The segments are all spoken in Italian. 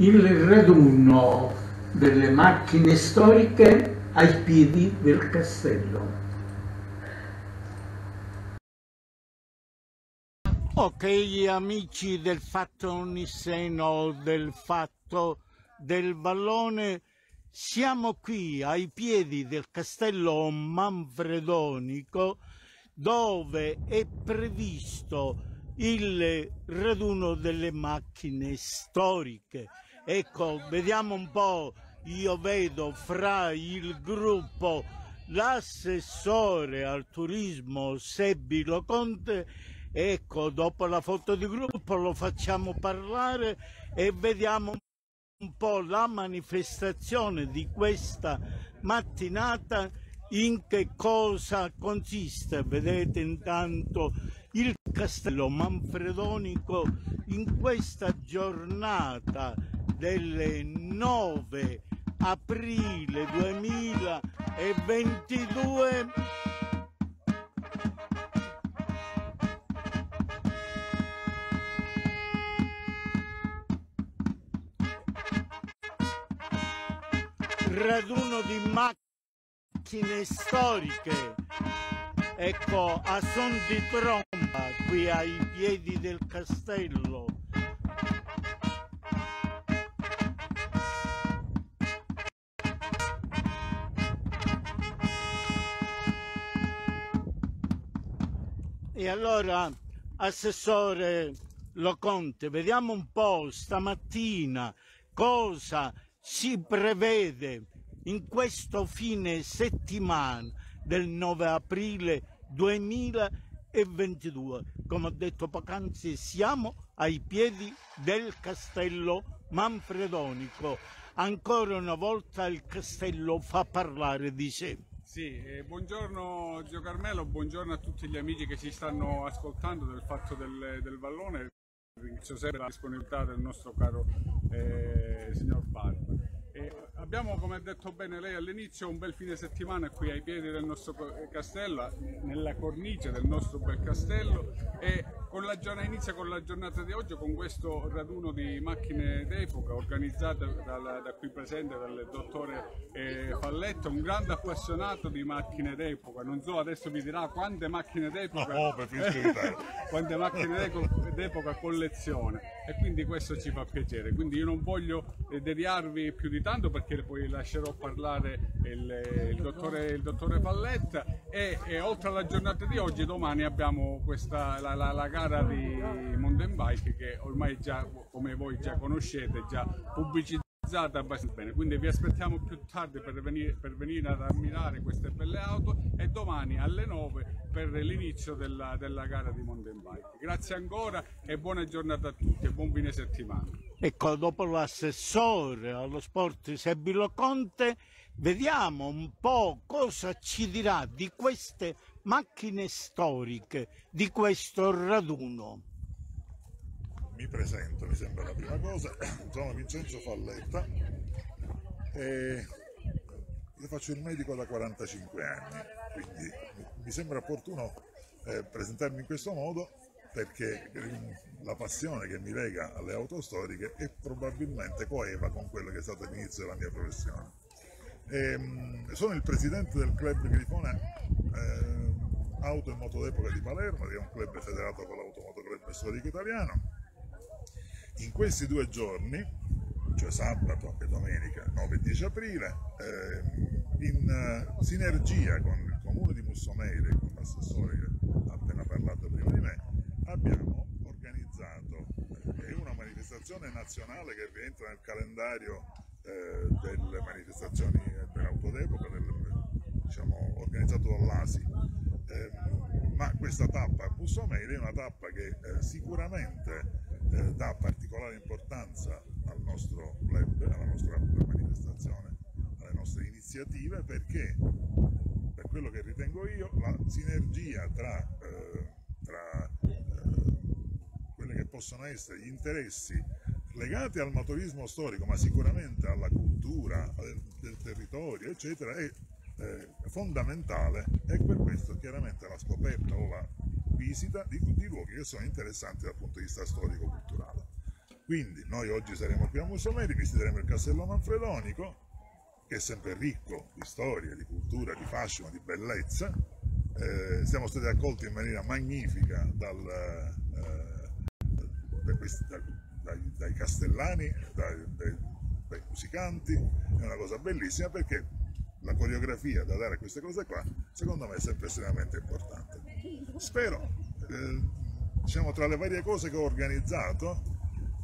il raduno delle macchine storiche ai piedi del castello. Ok amici del fatto nisseno, del fatto del vallone, siamo qui ai piedi del castello manfredonico dove è previsto il raduno delle macchine storiche. Ecco, vediamo un po', io vedo fra il gruppo l'assessore al turismo Sebilo Conte ecco dopo la foto di gruppo lo facciamo parlare e vediamo un po' la manifestazione di questa mattinata. In che cosa consiste? Vedete intanto il castello manfredonico in questa giornata del 9 aprile 2022 raduno di macchine storiche. Ecco a son di tromba qui ai piedi del castello e allora assessore Loconte vediamo un po' stamattina cosa si prevede in questo fine settimana del 9 aprile 2022. Come ho detto poc'anzi, siamo ai piedi del castello manfredonico. Ancora una volta il castello fa parlare di sé. Sì, eh, buongiorno Zio Carmelo, buongiorno a tutti gli amici che ci stanno ascoltando del fatto del, del vallone. Ringrazio sempre la disponibilità del nostro caro eh, signor Barba. Abbiamo, come ha detto bene lei all'inizio, un bel fine settimana qui ai piedi del nostro castello, nella cornice del nostro bel castello e con la giornata, inizia con la giornata di oggi con questo raduno di macchine d'epoca organizzato dal, da qui presente dal dottore eh, Falletto, un grande appassionato di macchine d'epoca. Non so, adesso vi dirà quante macchine d'epoca, no, quante macchine d'epoca collezione e quindi questo ci fa piacere. Quindi io non voglio eh, deviarvi più di tanto perché poi lascerò parlare il, il, dottore, il dottore, Falletta e, e, oltre alla giornata di oggi domani abbiamo questa, la, la, la gara di mountain bike che ormai già come voi già conoscete già pubblicizzata abbastanza bene. Quindi vi aspettiamo più tardi per venire, per venire, ad ammirare queste belle auto e domani alle 9 per l'inizio della, della, gara di mountain bike. Grazie ancora e buona giornata a tutti e buon fine settimana. Ecco dopo l'assessore allo sport Sebilo Conte vediamo un po' cosa ci dirà di queste macchine storiche di questo raduno mi presento, mi sembra la prima cosa, sono Vincenzo Falletta e io faccio il medico da 45 anni, quindi mi sembra opportuno eh, presentarmi in questo modo perché la passione che mi lega alle auto storiche è probabilmente coeva con quello che è stato l'inizio della mia professione. E, ehm, sono il presidente del club Grifone eh, Auto e Moto d'Epoca di Palermo, che è un club federato con l'Automoto Club Storico Italiano in questi due giorni, cioè sabato e domenica 9 e 10 aprile, eh, in uh, sinergia con il comune di Mussomere e con l'assessore che ha appena parlato prima di me, abbiamo organizzato eh, una manifestazione nazionale che rientra nel calendario eh, delle manifestazioni dell'auto d'epoca, del, diciamo, organizzato dall'ASI. Ehm, ma questa tappa a Mussomere è una tappa che eh, sicuramente eh, dà particolare importanza al nostro club, alla nostra manifestazione, alle nostre iniziative perché per quello che ritengo io la sinergia tra, eh, tra eh, quelli che possono essere gli interessi legati al motorismo storico ma sicuramente alla cultura del, del territorio eccetera è eh, fondamentale. E per questo chiaramente la scoperta o la visita di, di luoghi che sono interessanti dal punto di vista storico-culturale. Quindi noi oggi saremo qui a Mussolini, visiteremo il castello manfredonico, che è sempre ricco di storia, di cultura, di fascino, di bellezza. Eh, siamo stati accolti in maniera magnifica dal, eh, questi, dai, dai, castellani, dai, dai, dai musicanti, è una cosa bellissima perché la coreografia da dare a queste cose qua secondo me è sempre estremamente importante. Spero, eh, diciamo tra le varie cose che ho organizzato,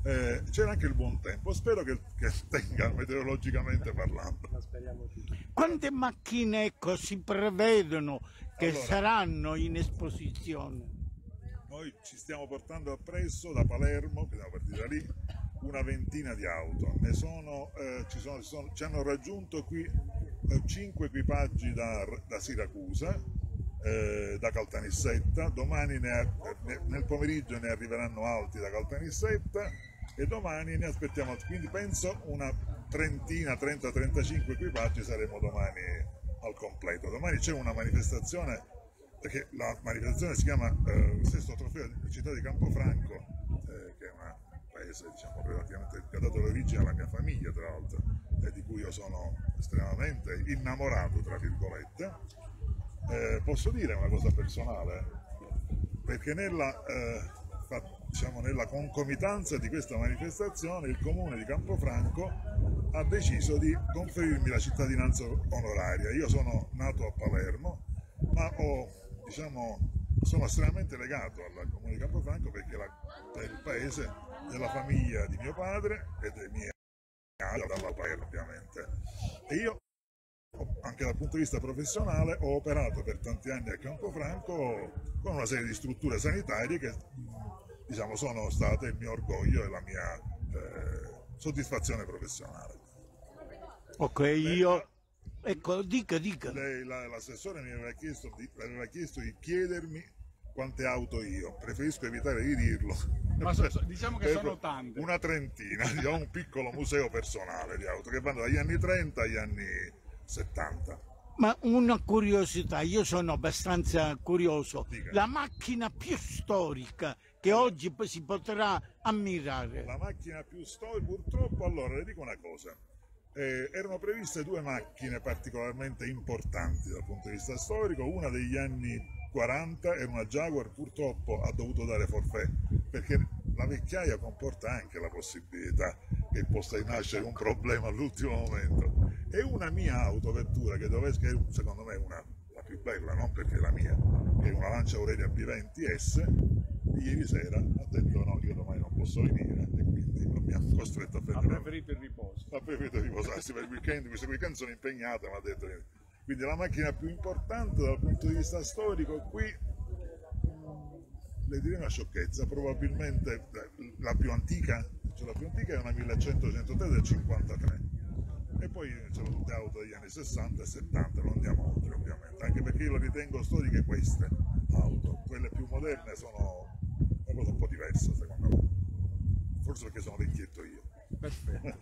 eh, c'era anche il buon tempo, spero che, che tenga meteorologicamente parlando. Quante macchine ecco, si prevedono che allora, saranno in esposizione? Noi ci stiamo portando appresso da Palermo, che siamo partiti da lì, una ventina di auto. Ne sono, eh, ci, sono, sono, ci, hanno raggiunto qui eh, cinque equipaggi da, da Siracusa, eh, da Caltanissetta, domani ne, ne, nel pomeriggio ne arriveranno altri da Caltanissetta e domani ne aspettiamo, quindi penso una trentina, 30-35 equipaggi saremo domani al completo. Domani c'è una manifestazione, perché la manifestazione si chiama eh, Sesto Trofeo Città di Campofranco, eh, che è un paese diciamo, relativamente che ha dato l'origine alla mia famiglia tra l'altro, e di cui io sono estremamente innamorato, tra virgolette. Eh, posso dire una cosa personale? Perché nella eh, diciamo, nella concomitanza di questa manifestazione il comune di Campofranco ha deciso di conferirmi la cittadinanza onoraria. Io sono nato a Palermo, ma ho, diciamo, sono estremamente legato al comune di Campofranco perché la, è il paese della famiglia di mio padre e dei miei dalla Palermo ovviamente. E io anche dal punto di vista professionale ho operato per tanti anni a Campofranco con una serie di strutture sanitarie che diciamo, sono state il mio orgoglio e la mia eh, soddisfazione professionale. Ok, lei, io... Ecco, dica, dica. Lei, l'assessore mi aveva chiesto, di, aveva chiesto di chiedermi quante auto io, preferisco evitare di dirlo. Ma so, so, diciamo che sono tante. Una trentina, ho un piccolo museo personale di auto che vanno dagli anni 30 agli anni 70. Ma una curiosità, io sono abbastanza curioso. Dica. La macchina più storica che oggi si potrà ammirare. La macchina più storica, purtroppo, allora le dico una cosa. Eh, erano previste due macchine particolarmente importanti dal punto di vista storico, una degli anni 40 era una Jaguar, purtroppo ha dovuto dare forfè perché la vecchiaia comporta anche la possibilità che possa nascere un problema all'ultimo momento. E una mia autovettura che doveva che secondo me una, la più bella, non perché è la mia, che è una Lancia Aurelia B20S, ieri sera ha detto no, io domani non posso venire e quindi mi ha costretto a prendere. Ha preferito il riposo. Ha preferito riposarsi per il weekend, questo weekend sono impegnato, ma ha detto quindi la macchina più importante dal punto di vista storico qui le direi una sciocchezza, probabilmente la più antica, cioè la più antica è una 1103 del 53 poi sono tutte auto degli anni 60 e 70, non andiamo oltre ovviamente, anche perché io lo ritengo storiche queste auto, quelle più moderne sono una cosa un po' diversa secondo me, forse perché sono vecchietto io. Perfetto.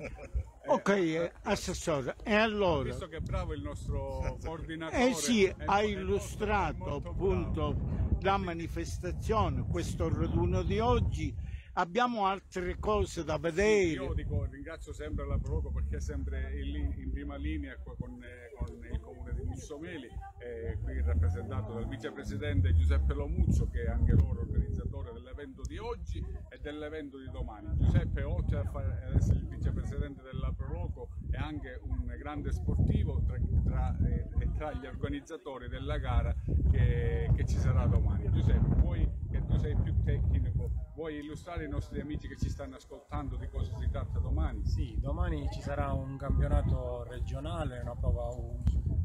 ok, eh, assessore, e allora... Visto che è bravo il nostro coordinatore... Eh sì, ha illustrato appunto la manifestazione, questo raduno di oggi, abbiamo altre cose da vedere. Sì, io dico, ringrazio sempre la Proco perché è sempre in, in prima linea con, eh, con, il comune di Mussomeli, eh, qui rappresentato dal vicepresidente Giuseppe Lomuzzo che è anche loro organizzatore dell'evento di oggi e dell'evento di domani. Giuseppe oltre ad essere il vicepresidente della Proloco è anche un grande sportivo tra, tra, eh, tra gli organizzatori della gara che, che ci sarà domani. Giuseppe, vuoi che tu sei più tecnico Vuoi illustrare ai nostri amici che ci stanno ascoltando di cosa si tratta domani? Sì, domani ci sarà un campionato regionale, una prova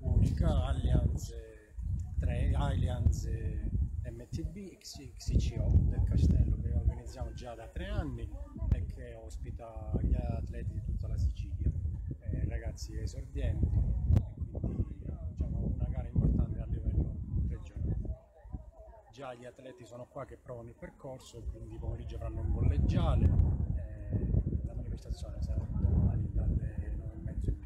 unica, Allianz 3, Allianz MTB XCO del Castello che organizziamo già da tre anni e che ospita gli atleti di tutta la Sicilia, eh, ragazzi esordienti e quindi diciamo, una gara importante a livello già gli atleti sono qua che provano il percorso, quindi pomeriggio avranno un collegiale, eh, la manifestazione sarà domani dalle 9 e mezzo in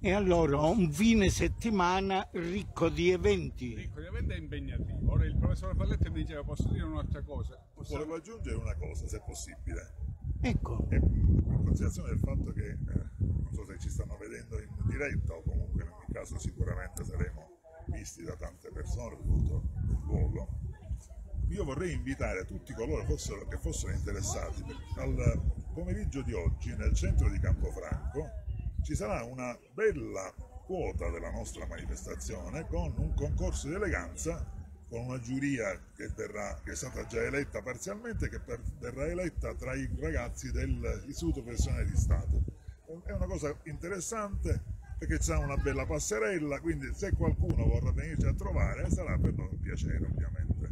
E allora un fine settimana ricco di eventi. Ricco di eventi e impegnativo. Ora il professor Falletti mi diceva posso dire un'altra cosa. volevo aggiungere una cosa, se possibile. Ecco, E, in considerazione del fatto che, eh, non so se ci stanno vedendo in diretta o comunque in ogni caso sicuramente saremo visti da tante persone per tutto il io vorrei invitare tutti coloro fossero- che fossero interessati al pomeriggio di oggi nel centro di Campofranco ci sarà una bella quota della nostra manifestazione con un concorso di eleganza con una giuria che, verrà, che è stata già eletta parzialmente che per- verrà eletta tra i ragazzi dell'Istituto Professionale di Stato. È una cosa interessante perché c'è una bella passerella, quindi se qualcuno vorrà venirci a trovare sarà per noi un piacere ovviamente.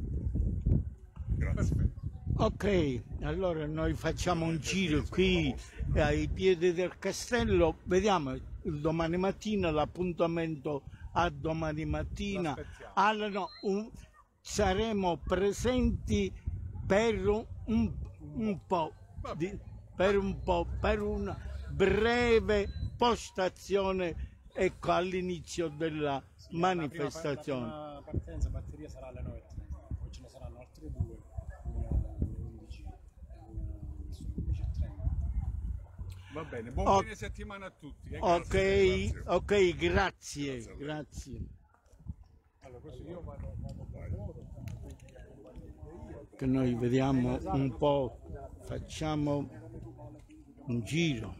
Grazie. ok, allora noi facciamo un giro qui ai piedi del castello, vediamo domani mattina l'appuntamento a domani mattina. Allora, no, un- saremo presenti per un, un po', di- per un po', per una breve postazione ecco, all'inizio della manifestazione. La prima partenza batteria sarà alle 9.30, poi ce ne saranno altre due, una alle 11 e una sulle 11.30. Va bene, buon Oh. fine settimana a tutti. eh, Ok, grazie. ok, grazie, Grazie grazie. Allora, questo io vado, vado Che noi vediamo un po', facciamo un giro.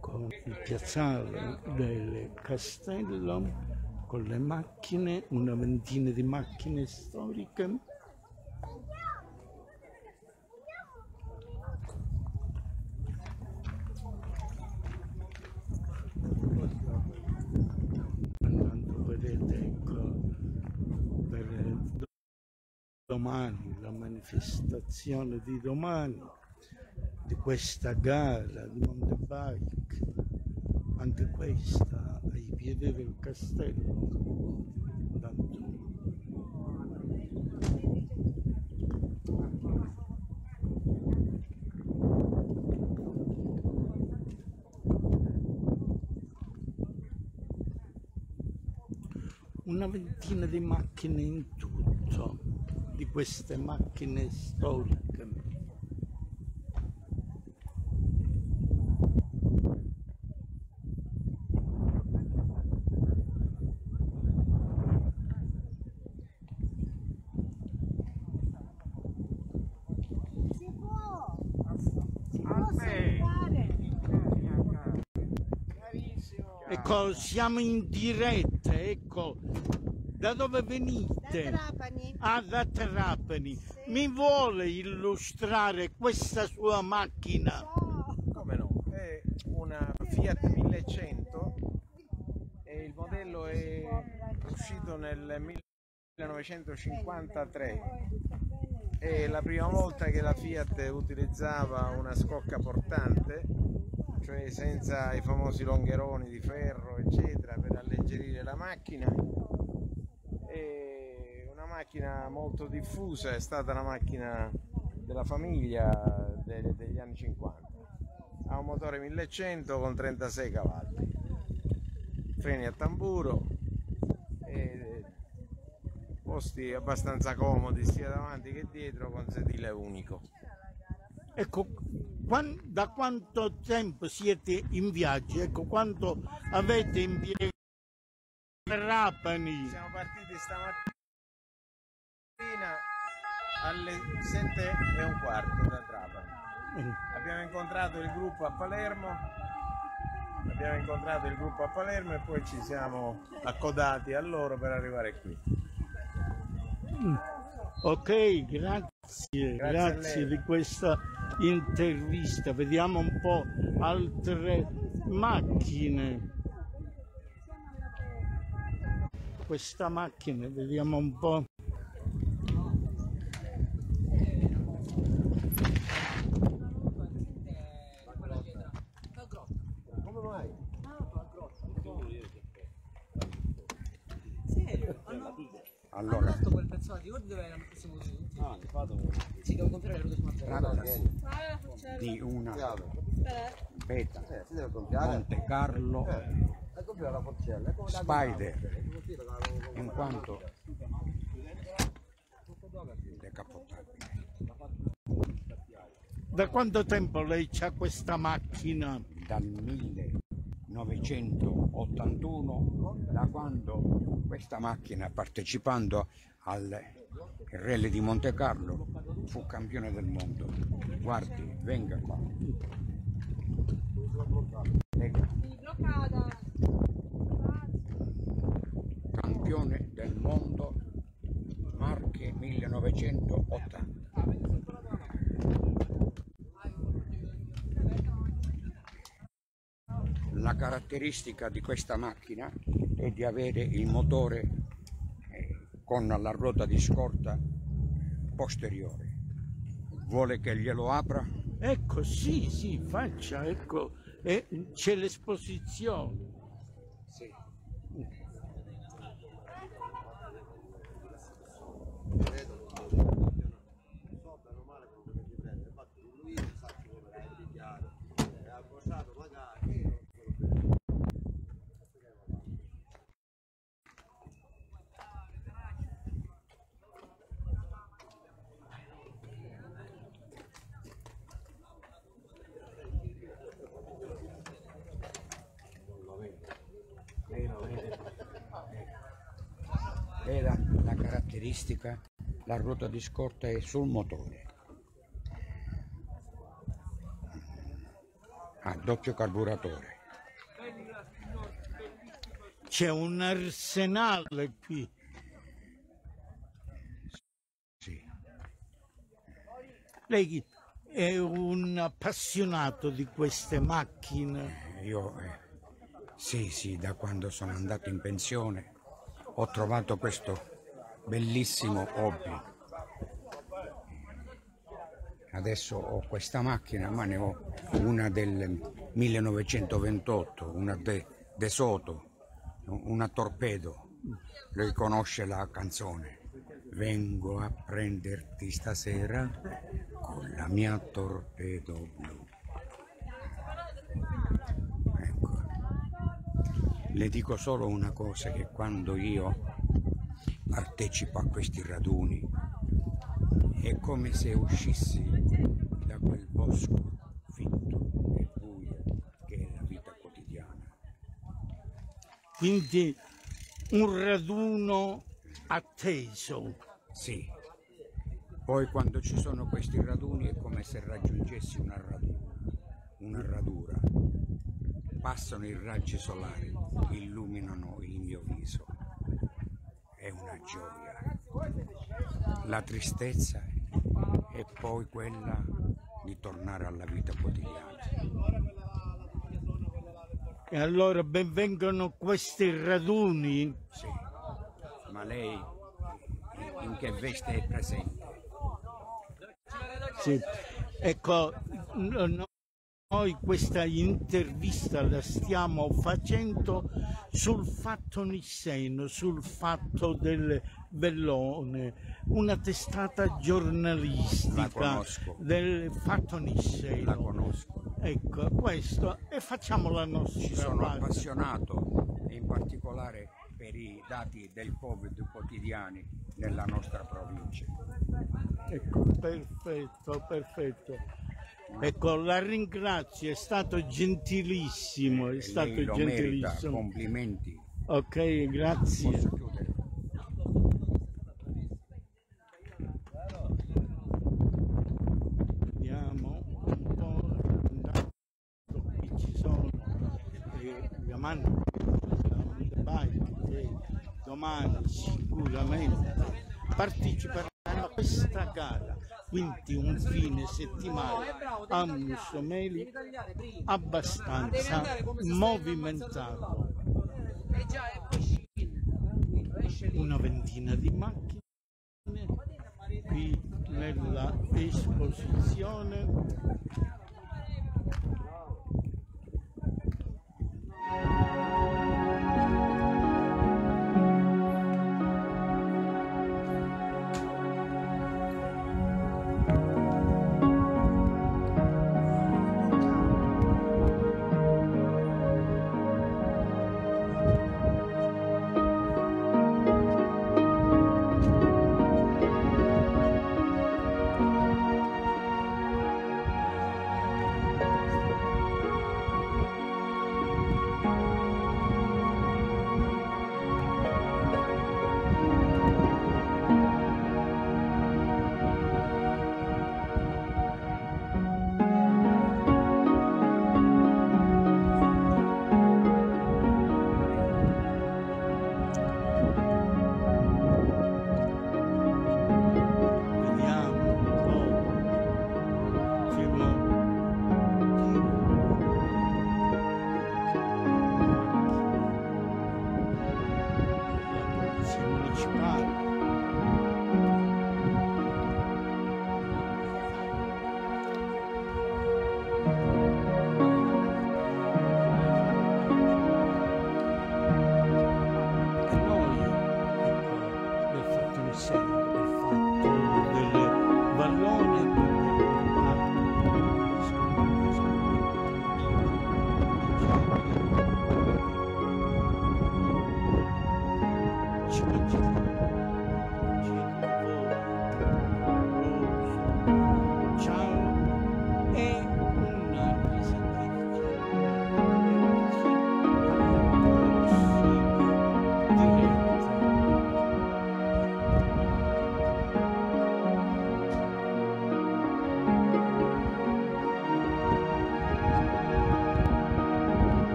Con il piazzale del castello con le macchine, una ventina di macchine storiche. Intanto vedete ecco per domani la manifestazione di domani di questa gara di mountain bike anche questa ai piedi del castello Intanto una ventina di macchine in tutto, di queste macchine storiche. Si può, si può salutare. Ecco, siamo in diretta, ecco. Da dove Da venite? Trapani. Ah, da Trapani. Mi vuole illustrare questa sua macchina? Ciao. Come no? È una Fiat 1100 e il modello è uscito nel 1953. È la prima volta che la Fiat utilizzava una scocca portante, cioè senza i famosi longheroni di ferro, eccetera, per alleggerire la macchina. È una macchina molto diffusa, è stata una macchina della famiglia de- degli anni 50. Ha un motore 1100 con 36 cavalli, freni a tamburo posti abbastanza comodi sia davanti che dietro con sedile unico. Ecco, da quanto tempo siete in viaggio? Ecco, quanto avete impiegato a Trapani? Siamo partiti stamattina alle 7 e un quarto da Trapani. Abbiamo incontrato il gruppo a Palermo, abbiamo incontrato il gruppo a Palermo e poi ci siamo accodati a loro per arrivare qui. Ok, grazie, grazie lei. di questa intervista. Vediamo un po' altre macchine. Questa macchina, vediamo un po'. Allora, Mazzotti, guarda dove è la prossima Ah, Sì, devo comprare le ruote smart. Di una beta. Monte Carlo. Spider. In quanto? Decapottabile. Da quanto tempo lei ha questa macchina? Dal 1981, da quando questa macchina partecipando al Rally di Monte Carlo fu campione del mondo. Guardi, venga qua. Ecco. Campione del mondo Marche 1980. La caratteristica di questa macchina è di avere il motore eh, con la ruota di scorta posteriore. Vuole che glielo apra? Ecco, sì, sì, faccia, ecco, e c'è l'esposizione. Veda la caratteristica, la ruota di scorta è sul motore. Ha doppio carburatore. C'è un arsenale qui. Sì. Lei è un appassionato di queste macchine. Io eh, sì, sì, da quando sono andato in pensione ho trovato questo bellissimo hobby. Adesso ho questa macchina, ma ne ho una del 1928, una de, de Soto, una torpedo. Lei conosce la canzone. Vengo a prenderti stasera con la mia torpedo blu. Ecco. Le dico solo una cosa, che quando io partecipo a questi raduni è come se uscissi da quel bosco fitto e buio che è la vita quotidiana. Quindi un raduno atteso. Sì. Poi quando ci sono questi raduni è come se raggiungessi una radura, una radura. Passano i raggi solari, illuminano il mio viso. È una gioia. La tristezza è poi quella di tornare alla vita quotidiana. E allora benvengano questi raduni. Sì. Ma lei in che veste è presente? Sì. Ecco, no- noi questa intervista la stiamo facendo sul fatto nisseno, sul fatto del Bellone, una testata La giornalistica del fatto La nisseno. conosco. Ecco, questo e facciamo la Ci nostra sono parte. appassionato in particolare per i dati del Covid quotidiani nella nostra provincia. Ecco, perfetto, perfetto. Ecco, la ringrazio, è stato gentilissimo, è E stato lei lo merita, gentilissimo. complimenti. Ok, grazie. Vediamo un po'. Qui ci sono eh, gli amanti bike che domani sicuramente parteciperanno a questa gara quindi un fine settimana a Meli abbastanza movimentato. Una ventina di macchine qui nella esposizione. Thank you.